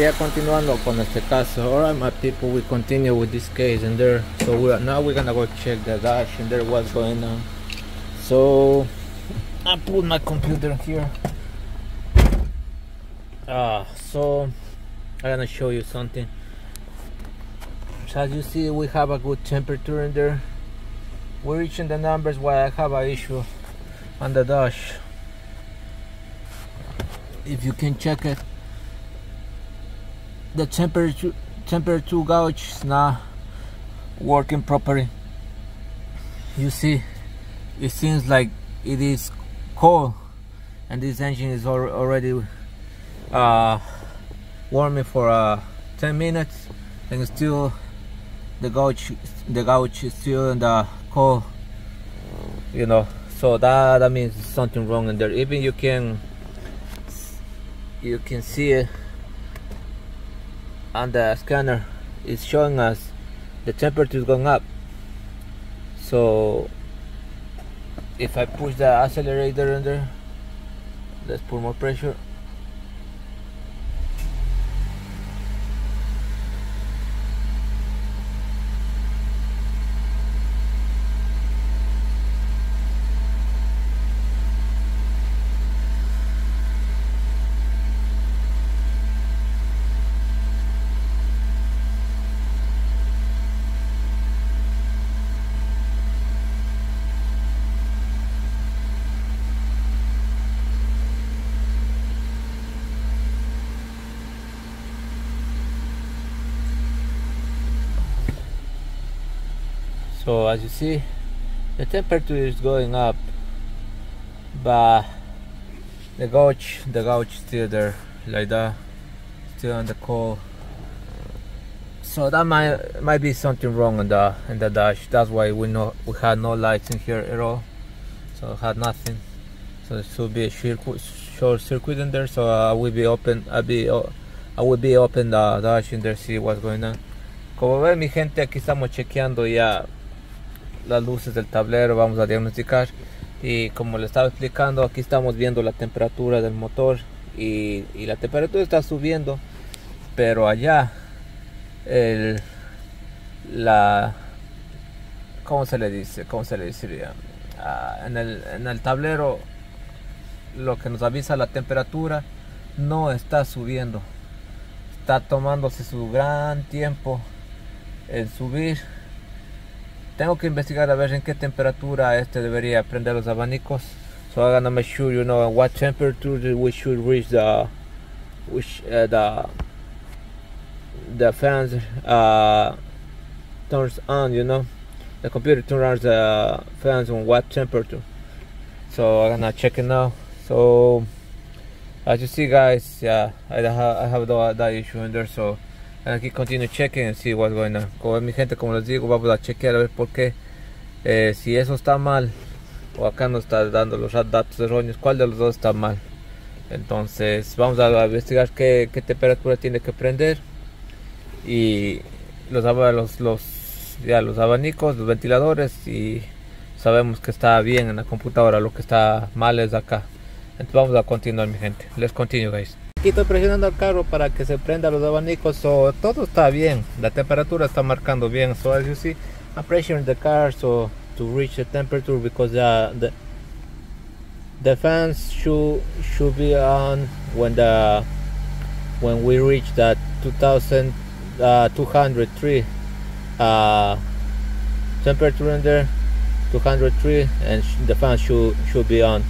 yeah continuando con este caso alright my people we continue with this case and there so we are, now we're gonna go check the dash and there what's going on so I put my computer here ah so I'm gonna show you something so as you see we have a good temperature in there we're reaching the numbers why I have an issue on the dash if you can check it the temperature temperature gauge is not working properly you see it seems like it is cold and this engine is already uh, warming for uh, 10 minutes and still the gauge the gauge is still in the cold you know so that, that means something wrong in there even you can you can see it on the scanner is showing us the temperature is going up so if I push the accelerator under let's put more pressure see the temperature is going up but the gauge the gauge still there like that still on the coal so that might might be something wrong in the in the dash that's why we know we had no lights in here at all so had nothing so it should be a circuit, short circuit in there so i will be open i'll be uh, I will be open the dash in there see what's going on como ven mi gente aquí estamos chequeando ya las luces del tablero, vamos a diagnosticar y como le estaba explicando aquí estamos viendo la temperatura del motor y, la temperatura está subiendo pero allá el, la ¿cómo se le dice? ¿Cómo se le diría? Ah, en, el, en el tablero lo que nos avisa la temperatura no está subiendo está tomándose su gran tiempo en subir Tengo que investigar a ver en qué temperatura este debería prender los abanicos. So I'm gonna make sure you know what temperature we should reach the which uh, eh, the the fans uh, turns on. You know, the computer turns the fans on what temperature. So I'm gonna check it now. So as you see, guys, yeah, I have I have the, that issue in there. So Aquí continue checking si see what's Como mi gente, como les digo, vamos a chequear a ver por qué. Eh, si eso está mal, o acá nos está dando los datos erróneos, cuál de los dos está mal. Entonces, vamos a investigar qué, qué temperatura tiene que prender. Y los, los, los, ya, los abanicos, los ventiladores. Y sabemos que está bien en la computadora. Lo que está mal es acá. Entonces, vamos a continuar, mi gente. Les continúo guys. poquito presionando el carro para que se prenda los abanicos so todo está bien la temperatura está marcando bien so as you see I'm pressuring the car so to reach the temperature because uh, the the fans should should be on when the when we reach that 2203 uh, uh, temperature in there 203 and the fans should should be on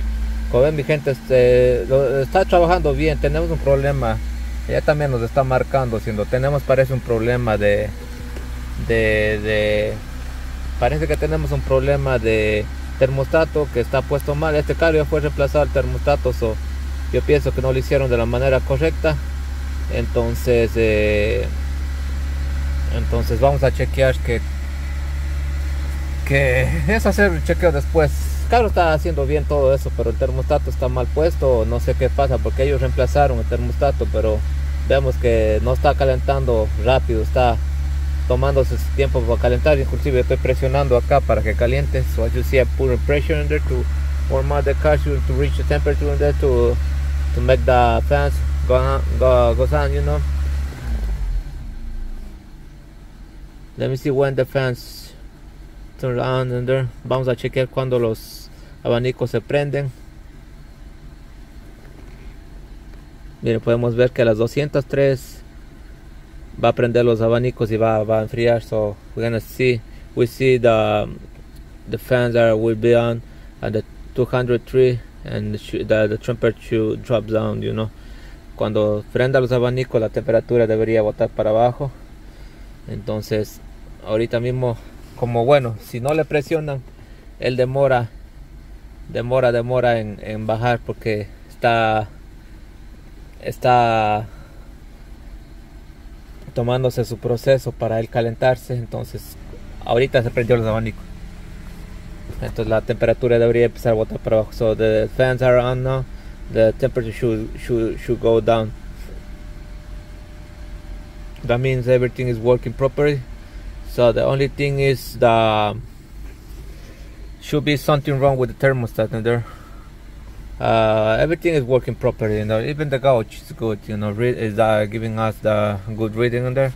Como ven mi gente, este, está trabajando bien, tenemos un problema. Ella también nos está marcando, siendo tenemos parece un problema de, de, parece que tenemos un problema de termostato que está puesto mal. Este carro ya fue reemplazado el termostato, yo pienso que no lo hicieron de la manera correcta. Entonces, eh, entonces vamos a chequear que, que es hacer el chequeo después carro está haciendo bien todo eso, pero el termostato está mal puesto, no sé qué pasa, porque ellos reemplazaron el termostato, pero vemos que no está calentando rápido, está tomando su tiempo para calentar, inclusive estoy presionando acá para que caliente, so as you see I put pressure in there to warm up the car, to reach the temperature in there to, to make the fans go go, you know. Let me see when the fans Vamos a chequear cuando los abanicos se prenden. Miren, podemos ver que a las 203 va a prender los abanicos y va, a enfriar. So we're gonna see, we see the the fans are will be on at the 203 and the, the temperature drops down, you know. Cuando prenda los abanicos la temperatura debería botar para abajo. Entonces, ahorita mismo como bueno, si no le presionan, él demora, demora, demora en, bajar porque está, está tomándose su proceso para él calentarse. Entonces, ahorita se prendió el abanicos. Entonces la temperatura debería empezar a botar para abajo. So the fans are on now. The temperature should, should, should go down. That means everything is working properly. so the only thing is the should be something wrong with the thermostat in there uh, everything is working properly you know even the gauge is good you know is uh, giving us the good reading in there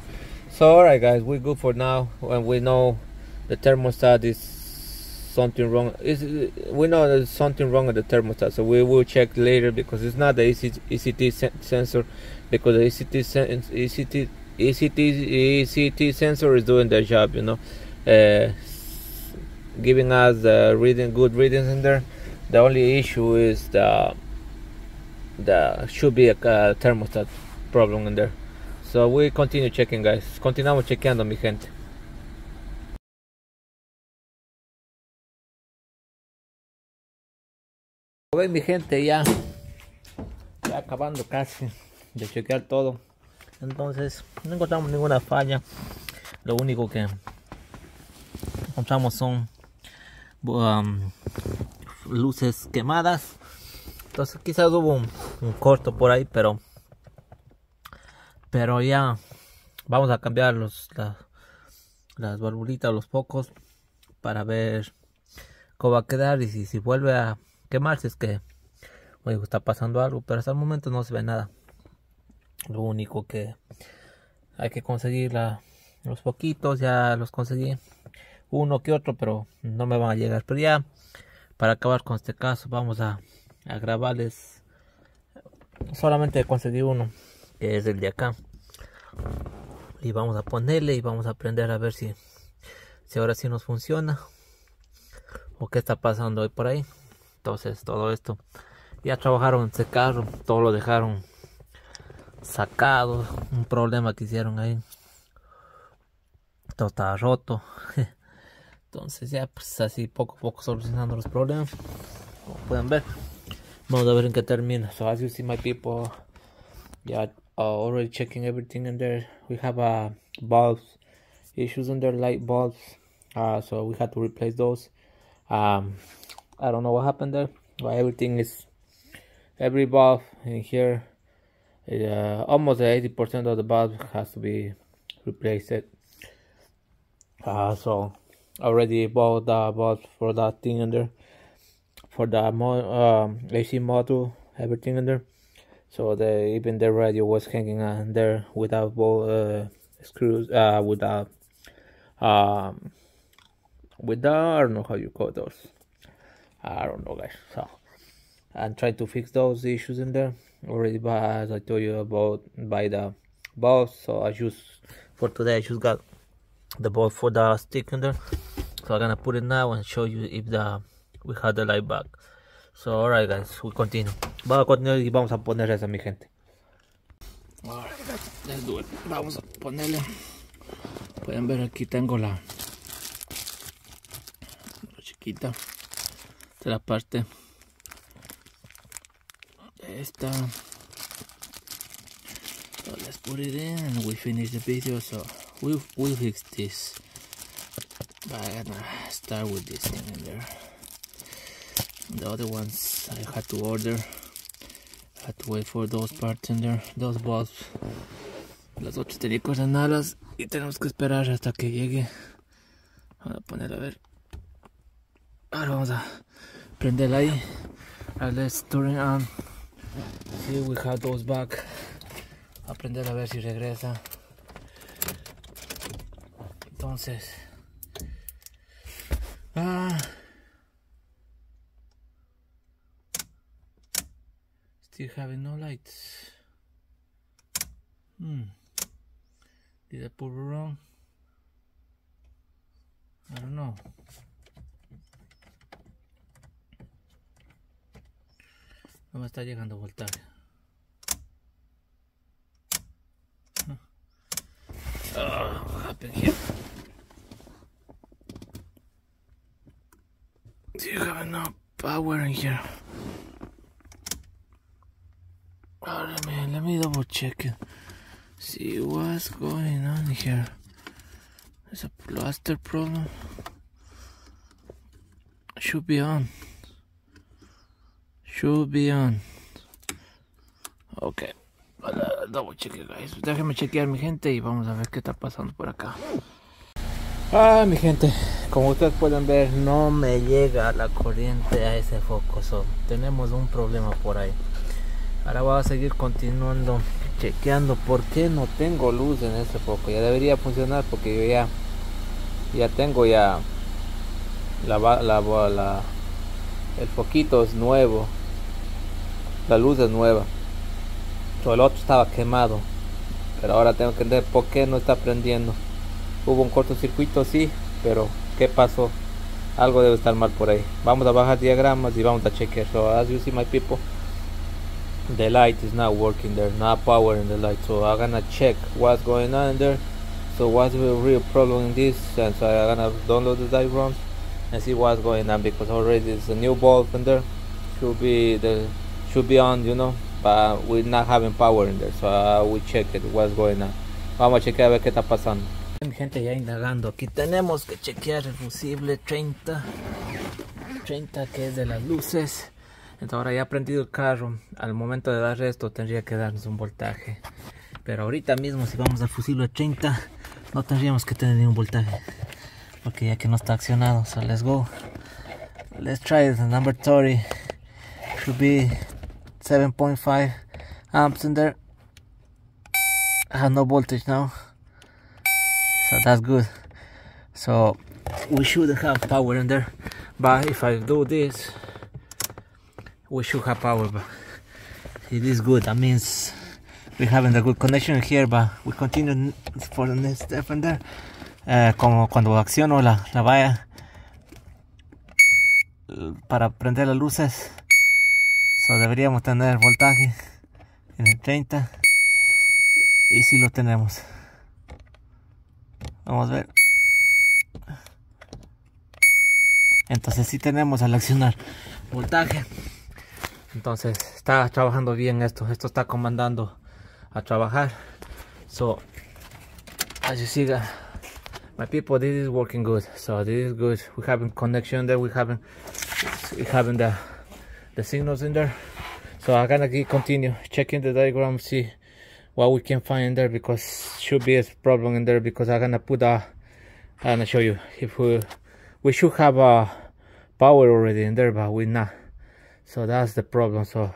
so all right guys we're good for now and we know the thermostat is something wrong is we know there's something wrong with the thermostat so we will check later because it's not the ECT sensor because the ECT, ECT ECT ECT sensor is doing their job, you know, uh, giving us reading good readings in there. The only issue is the the should be a, a thermostat problem in there. So we continue checking, guys. Continuamos chequeando, mi gente. Ok, mi gente, ya, ya acabando casi de chequear todo. entonces no encontramos ninguna falla lo único que encontramos son um, luces quemadas entonces quizás hubo un, corto por ahí pero pero ya vamos a cambiar los las barbulitas, los focos para ver cómo va a quedar y si, vuelve a quemarse es que está pasando algo pero hasta el momento no se ve nada lo único que hay que conseguir los poquitos, ya los conseguí uno que otro, pero no me van a llegar. Pero ya, para acabar con este caso, vamos a, grabarles. Solamente conseguí uno, que es el de acá. Y vamos a ponerle y vamos a aprender a ver si, si ahora sí nos funciona. O qué está pasando hoy por ahí. Entonces, todo esto. Ya trabajaron este carro, todo lo dejaron sacados, un problema que hicieron ahí. Todo estaba roto. Entonces ya pues así poco a poco solucionando los problemas. Como pueden ver. Vamos a ver en qué termina. So as you see my people yeah already checking everything in there. We have uh, bulbs issues in there light bulbs. Uh, so we had to replace those. Um, I don't know what happened there. But everything is every bulb in here uh, almost 80% of the bulb has to be replaced uh, so already bought the bulb for that thing under, for the mo um, AC module everything under. so the even the radio was hanging on there without bolt, uh, screws uh, without um, without I don't know how you call those I don't know guys so I'm trying to fix those issues in there already buy as I told you about by the bolt so I just for today I just got the ball for the stick in there so I'm gonna put it now and show you if the we had the light back so alright guys we continue vamos a continuar y vamos a poner esa mi gente alright let's do it vamos a ponerle pueden ver aquí tengo la, la chiquita de la parte esta so let's put it in and we finish the video so we'll, we'll fix this but I'm gonna start with this thing in there the other ones I had to order I had to wait for those parts in there those balls, las ocho alas, y tenemos que esperar hasta que llegue vamos a poner a ver ahora vamos a prenderla ahí let's turn it on See, we have those back. Aprender a ver si regresa. Entonces. Ah. Still having no lights. Hmm. Did I put it wrong? I don't know. no me está llegando voltaje do you have power in here me let me double check it see what's going on here there's a plaster problem should be on Bien, Ok. déjeme Déjenme chequear, mi gente, y vamos a ver qué está pasando por acá. Ah, mi gente, como ustedes pueden ver, no me llega la corriente a ese foco. tenemos un problema por ahí. Ahora voy a seguir continuando chequeando por qué no tengo luz en ese foco. Ya debería funcionar porque yo ya, ya tengo ya la, la, el foquito es nuevo la luz es nueva. El otro estaba quemado, pero ahora tengo que entender por qué no está prendiendo. Hubo un cortocircuito, sí, pero ¿qué pasó? Algo debe estar mal por ahí. Vamos a bajar diagramas y vamos a chequear. So as you see my people, the light is not working. there no power in the light. So I'm gonna check what's going on in there. So what's the real problem in this? And so I'm gonna download the diagrams and see what's going on because already there's a new bulb in there. Should be the should be on, you know, but we're not having power in there, so uh, we check it, what's going on. Vamos a chequear a ver qué está pasando. Mi Gente ya indagando, aquí tenemos que chequear el fusible 30, 30 que es de las luces. Entonces ahora ya ha prendido el carro, al momento de dar esto tendría que darnos un voltaje. Pero ahorita mismo si vamos al fusible 30 no tendríamos que tener un voltaje. Porque ya que no está accionado, so let's go. Let's try the number 30. Should be 7.5 amps in there I have no voltage now so that's good so we should have power in there but if I do this we should have power but it is good that means we're having a good connection here but we continue for the next step in there uh, como cuando acciono la, la valla eh, para prender las luces deberíamos tener voltaje en el 30 y si lo tenemos vamos a ver entonces si tenemos al accionar voltaje entonces está trabajando bien esto esto está comandando a trabajar so as you see uh, my people this is working good so this is good we a connection there we have we have the the signals in there so I'm gonna continue checking the diagram see what we can find in there because should be a problem in there because I'm gonna put a I'm gonna show you if we we should have a power already in there but we not so that's the problem so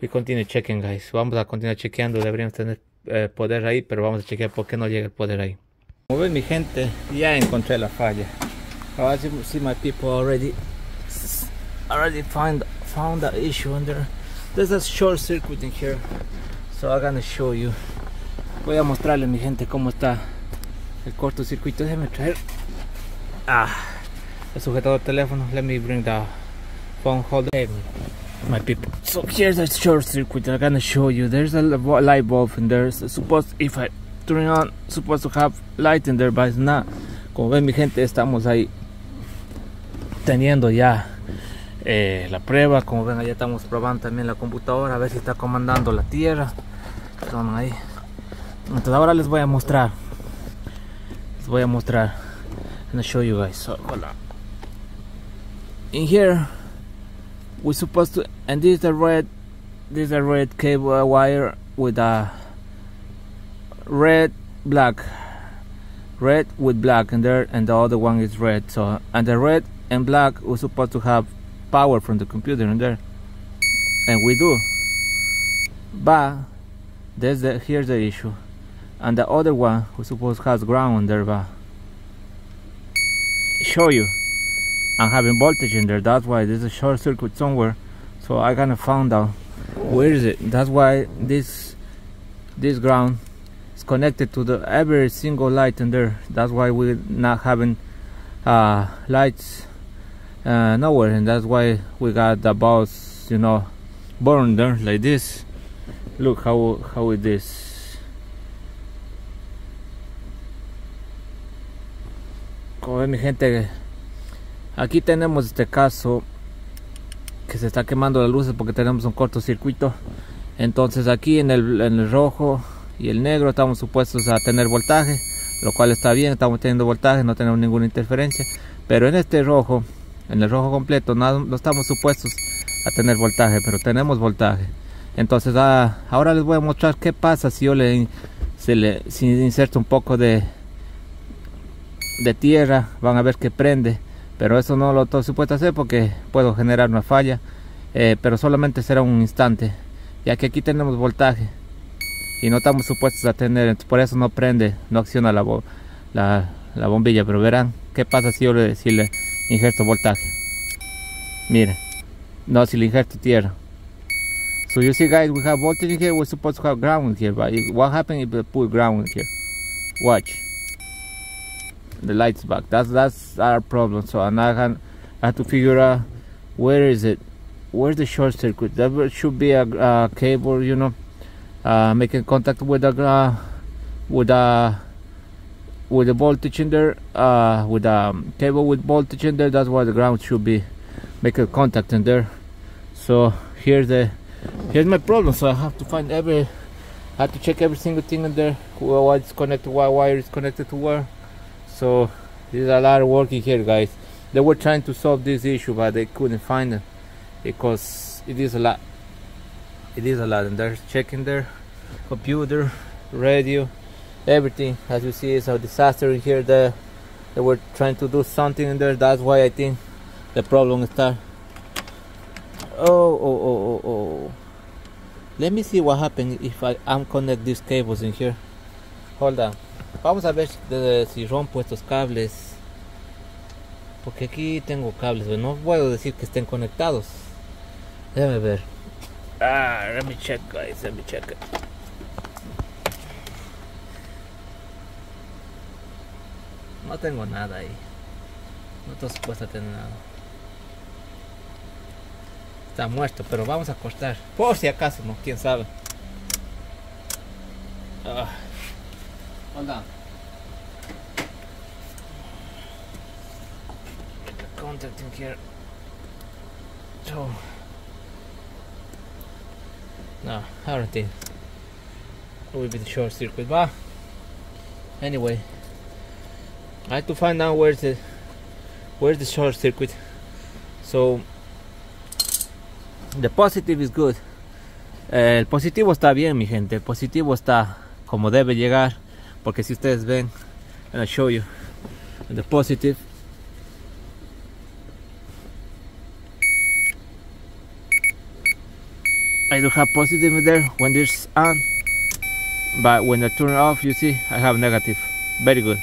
we continue checking guys vamos a continuar chequeando deberíamos tener eh, poder ahí pero vamos a chequear por qué no llega el poder ahí como ven mi gente ya encontré la falla ahora sí my people already already find found an issue under there's a short circuit in here so I'm gonna show you voy a mostrarle mi gente cómo está el cortocircuito déjenme traer ah el sujetador teléfono let me bring the phone holder hey, my people so here's a short circuit I'm gonna show you there's a light bulb and there's supposed if I turn on supposed to have light in there but it's not como ven mi gente estamos ahí teniendo ya Eh, la prueba. Como ven, allá estamos probando también la computadora a ver si está comandando la tierra. ahí. Entonces ahora les voy a mostrar. Les voy a mostrar. I'm show you guys. So, hola. In here, we supposed to, and this is the red, this is a red cable wire with a red, black, red with black, and there, and the other one is red. So, and the red and black we're supposed to have power from the computer in there and we do but that's the here's the issue and the other one we suppose has ground there but show you I'm having voltage in there that's why there's a short circuit somewhere so I kind of found out where is it that's why this this ground is connected to the every single light in there that's why we're not having uh, lights Uh, no nowhere and that's why we got the balls you know born there like this look how how como ven mi gente aquí tenemos este caso que se está quemando las luces porque tenemos un cortocircuito entonces aquí en el, en el rojo y el negro estamos supuestos a tener voltaje lo cual está bien, estamos teniendo voltaje, no tenemos ninguna interferencia pero en este rojo en el rojo completo no, estamos supuestos a tener voltaje pero tenemos voltaje entonces ah, ahora les voy a mostrar qué pasa si yo le, se le inserto un poco de de tierra van a ver que prende pero eso no lo estoy supuesto a hacer porque puedo generar una falla eh, pero solamente será un instante ya que aquí tenemos voltaje y no estamos supuestos a tener por eso no prende no acciona la, la, la bombilla pero verán qué pasa si yo le, si le injerto voltaje mira no si injerto tierra so you see guys we have voltage here we're supposed to have ground here but what happened if we put ground here watch the lights back that's that's our problem so I, can, I have to figure out where is it where's the short circuit that should be a, a cable you know uh, making contact with the uh, with the uh, with a voltage in there uh, with a um, cable with voltage in there that's why the ground should be make a contact in there so here's the here's my problem so I have to find every I have to check every single thing in there what is connected what wire is connected to where so there's a lot of work in here guys they were trying to solve this issue but they couldn't find it because it is a lot it is a lot and there's checking there, computer radio everything as you see is a disaster in here the they were trying to do something in there that's why I think the problem start oh oh oh oh oh let me see what happened if I unconnect these cables in here hold on vamos a ver de, si rompo estos cables porque aquí tengo cables pero no puedo decir que estén conectados déjame ver ah let me check guys let me check it. No tengo nada ahí. No estoy supuesto a tener nada. Está muerto, pero vamos a cortar. Por si acaso, no, quién sabe. Ah. Onda. contacting here. So. No, everything A be short circuit, va. anyway. I had to find out where's the where's the short circuit. So the positive is good. Eh, el positivo está bien, mi gente. El positivo está como debe llegar, porque si ustedes ven, and I show you the positive. I do have positive there when there's on, but when I turn off, you see, I have negative. Very good.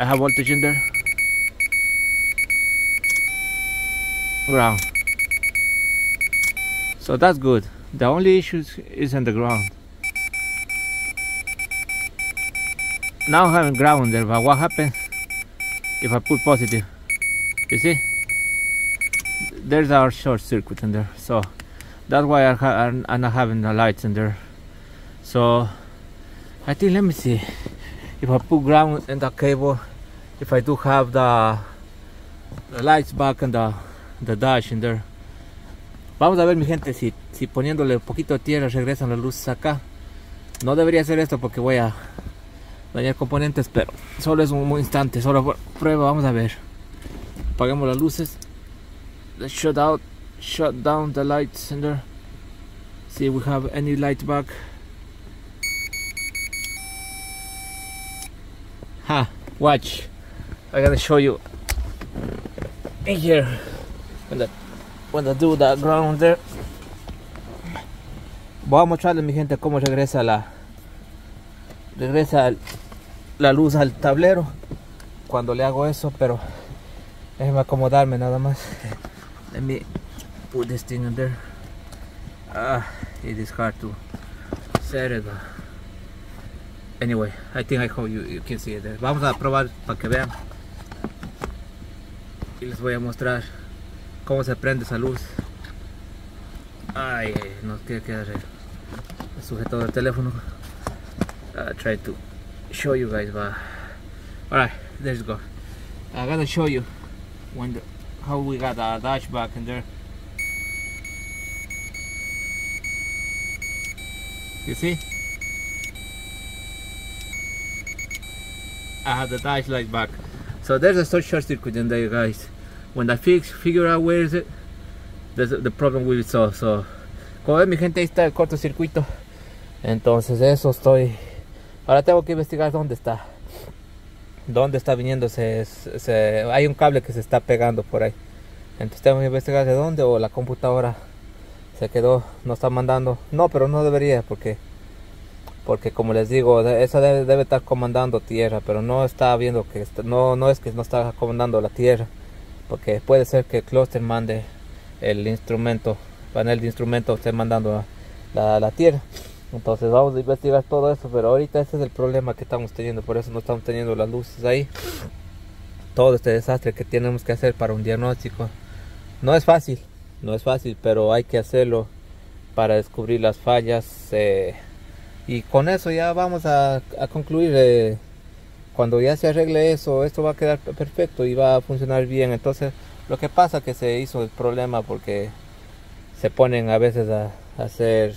I have voltage in there. Ground. So that's good. The only issue is in the ground. Now I have ground there, but what happens if I put positive? You see? There's our short circuit in there, so that's why I am not having the lights in there. So I think, let me see if I put ground in the cable if I do have the, the lights back and the, the, dash in there. Vamos a ver mi gente si, si poniéndole un poquito de tierra regresan las luces acá. No debería hacer esto porque voy a dañar componentes, pero solo es un, instante, solo prueba, vamos a ver. Apagamos las luces. Let's shut out, shut down the lights in there. See if we have any light back. Ha, watch. I gotta show you in here when the when I do that ground there. Voy a mostrarles mi gente cómo regresa la regresa la luz al tablero cuando le hago eso, pero déjeme acomodarme nada más. Let me put this thing in there. Ah, it is hard to set it. Anyway, I think I hope you, you can see it there. Vamos a probar para que vean y les voy a mostrar cómo se prende esa luz ay no quiero quedar sujetado del teléfono I'll try to show you guys but alright let's go I gotta show you when the, how we got a dash back in there you see I have the dash light back So there's a short circuit in there guys. When I fix, figure out where is it, there's the problem will be solved. So, como ven mi gente, ahí está el cortocircuito. Entonces eso estoy... Ahora tengo que investigar dónde está. Dónde está viniendo Hay un cable que se está pegando por ahí. Entonces tengo que investigar de dónde o la computadora se quedó, no está mandando. No, pero no debería porque porque como les digo, esa debe, estar comandando tierra, pero no está viendo que no, no es que no está comandando la tierra, porque puede ser que el cluster mande el instrumento, panel de instrumento esté mandando la, la tierra. Entonces vamos a investigar todo eso, pero ahorita ese es el problema que estamos teniendo, por eso no estamos teniendo las luces ahí. Todo este desastre que tenemos que hacer para un diagnóstico. No es fácil, no es fácil, pero hay que hacerlo para descubrir las fallas. Eh, y con eso ya vamos a, concluir. Eh, cuando ya se arregle eso, esto va a quedar perfecto y va a funcionar bien. Entonces, lo que pasa es que se hizo el problema porque se ponen a veces a, hacer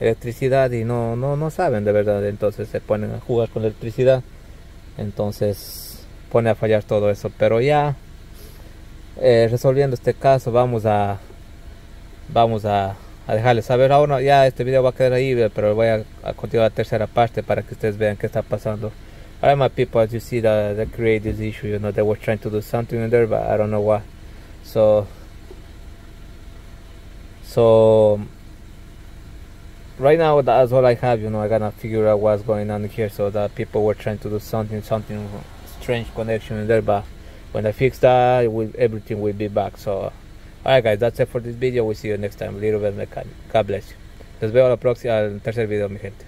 electricidad y no, no, no saben de verdad. Entonces se ponen a jugar con electricidad. Entonces pone a fallar todo eso. Pero ya eh, resolviendo este caso vamos a vamos a a dejarles saber, Ahora ya este video va a quedar ahí, eh, pero voy a, a continuar la tercera parte para que ustedes vean qué está pasando. All right, my people, as you see, that that create this issue, you know, they were trying to do something in there, but I don't know why. So, so right now that's all I have. You know, I gotta figure out what's going on here. So that people were trying to do something, something strange connection in there, but when I fix that, will, everything will be back. So. Alright guys, that's it for this video. We'll see you next time. Little bit God bless you. Los veo a la próxima, al tercer video, mi gente.